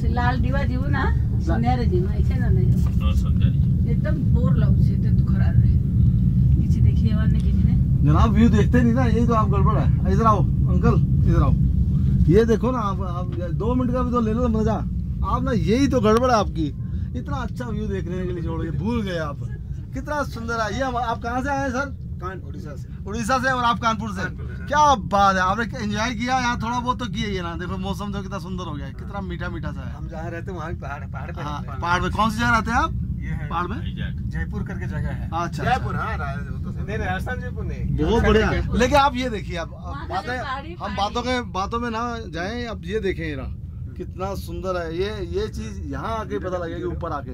લાગશે લાલ દીવા જેવું ના સંધ્યારે જેવું છે ને નહીં हाँ, समझा लीजिए एकदम बोर લાગશે તે તો ખરા રે નીચે देखिए वन ने किसी ने जनाब व्यू देखते नहीं ना यही तो आप गड़बड़ है इधर आओ अंकल इधर आओ ये देखो ना आप, आप दो मिनट का भी तो ले लो मजा आप ना यही तो गड़बड़ है आपकी इतना अच्छा व्यू देखने के लिए छोड़ के भूल गए आप कितना सुंदर है ये हम- आप कहाँ से आए हैं सर कान उड़ीसा से। और आप कानपुर से। क्या बात है आपने एंजॉय किया यहाँ थोड़ा बहुत तो किया ही ना। देखो मौसम तो कितना सुंदर हो गया कितना मीठा मीठा सा है। हम जहाँ रहते हैं वहाँ पहाड़ पहाड़ पे हाँ हैं। पहाड़ में कौन सी जगह रहते हैं आप? ये पहाड़ में जयपुर। करके जगह है। अच्छा जयपुर हाँ वो तो- नहीं नहीं राजस्थान जयपुर नहीं। बहुत बढ़िया। लेकिन आप ये देखिए आप आप बातें हम बातों के बातों में ना जाए अब ये देखें ना कितना सुंदर है। ये ये चीज़ यहाँ आके पता लगेगी ऊपर आके।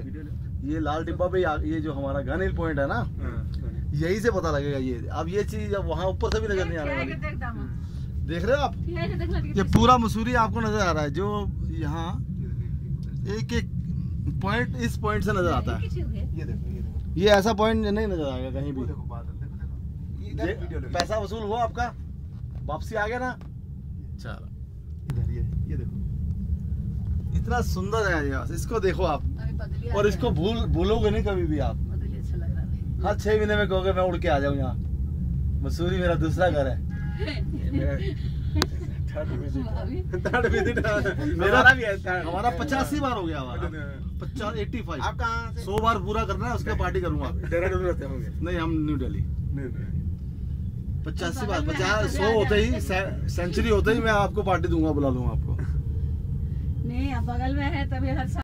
ये लाल डिब्बा पे ये जो हमारा गन हिल पॉइंट है ना यही से पता लगेगा ये। अब ये चीज़ अब वहाँ ऊपर से भी नज़र नहीं आने वाली एकदम देख रहे हो आप? ये पूरा मसूरी आपको नज़र आ रहा है जो यहाँ एक एक पॉइंट इस पॉइंट से नज़र आता है ये देखो ये देखो। ये ऐसा पॉइंट नहीं नज़र आएगा कहीं भी। पैसा वसूल हुआ आपका? वापसी आ गया ना? चलो। इधर ये ये देखो। इतना सुंदर है ये इसको देखो आप। और इसको भूल भूलोगे नहीं कभी भी आप बदली अच्छा लग रहा है हर छह महीने में कहोगे मैं उड़ के आ जाऊँ यहाँ। मसूरी मेरा दूसरा घर है। थर्ड विज़िट अभी थर्ड विज़िट मेरा हमारा भी है हमारा पचासी बार हो गया हमारा। पचास एट्टी फाइव कहाँ से? सौ बार पूरा करना है उसके पार्टी करूँगा। देहरादून रहते होंगे। नहीं हम न्यू दिल्ली नहीं नहीं पचासी बार पचास सौ होते ही सेंचुरी होते ही मैं आपको पार्टी दूँगा बुला लूँगा आपको। नहीं बगल में है तभी हर साल